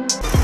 you